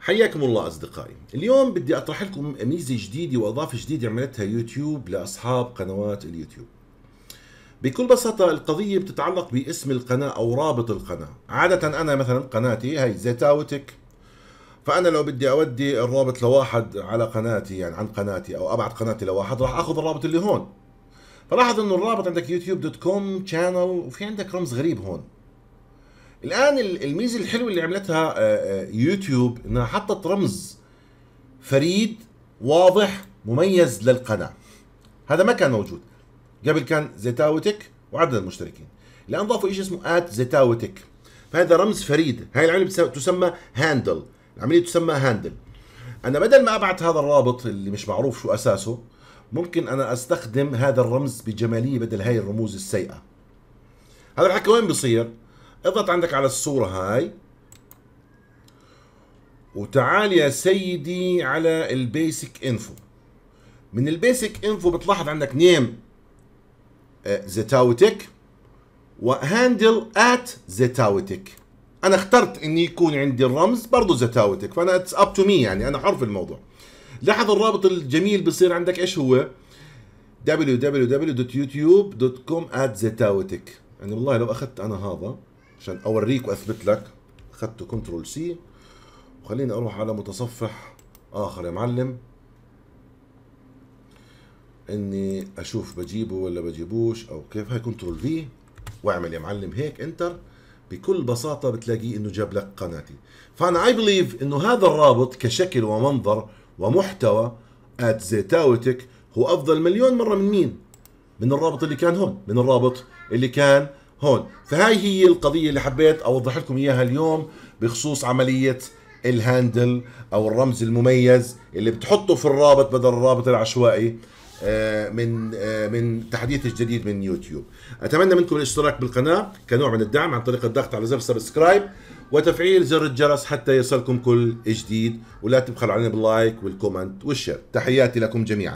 حياكم الله أصدقائي. اليوم بدي أطرح لكم ميزة جديدة وأضافة جديدة عملتها يوتيوب لأصحاب قنوات اليوتيوب. بكل بساطة القضية بتتعلق باسم القناة أو رابط القناة. عادة أنا مثلا قناتي هي زيتاوتك فأنا لو بدي أودي الرابط لواحد على قناتي يعني عن قناتي أو أبعت قناتي لواحد راح أخذ الرابط اللي هون. فلاحظ إنه الرابط عندك يوتيوب dot com channel وفي عندك رمز غريب هون. الآن الميزة الحلوة اللي عملتها آه، آه، يوتيوب إنها حطت رمز فريد واضح مميز للقناة. هذا ما كان موجود. قبل كان زيتاوتك وعدد المشتركين. الآن ضافوا شيء اسمه؟ at زيتاوتك. فهذا رمز فريد. هاي العملية تسمى handle. العملية تسمى handle. أنا بدل ما ابعت هذا الرابط اللي مش معروف شو أساسه ممكن أنا أستخدم هذا الرمز بجمالية بدل هاي الرموز السيئة. هذا الحكي وين بصير اضغط عندك على الصورة هاي. وتعال يا سيدي على ال basic info من ال basic info بتلاحظ عندك name زيتاوتك و handle at زيتاوتك أنا اخترت إني يكون عندي الرمز برضه زيتاوتك فأنا it's up to me يعني أنا حر في الموضوع. لاحظ الرابط الجميل بصير عندك إيش هو؟ www.youtube.com زيتاوتك يعني والله لو أخذت أنا هذا عشان أوريك وأثبت لك. اخذته control C وخليني أروح على متصفح آخر يا معلم. إني أشوف بجيبه ولا بجيبوش أو كيف. هاي control V واعمل يا معلم هيك. enter بكل بساطة بتلاقيه إنه جاب لك قناتي. فأنا I believe إنه هذا الرابط كشكل ومنظر ومحتوى ات زيتاوتك هو أفضل مليون مرة من مين؟ من الرابط اللي كان هون من الرابط اللي كان هون. فهاي هي القضية اللي حبيت أوضح لكم إياها اليوم بخصوص عملية ال handle أو الرمز المميز اللي بتحطه في الرابط بدل الرابط العشوائي آه، من آه، من تحديث الجديد من يوتيوب. أتمنى منكم الاشتراك بالقناة كنوع من الدعم عن طريق الضغط على زر subscribe وتفعيل زر الجرس حتى يصلكم كل جديد. ولا تبخلوا علينا بال like وال comment وال share. تحياتي لكم جميعا.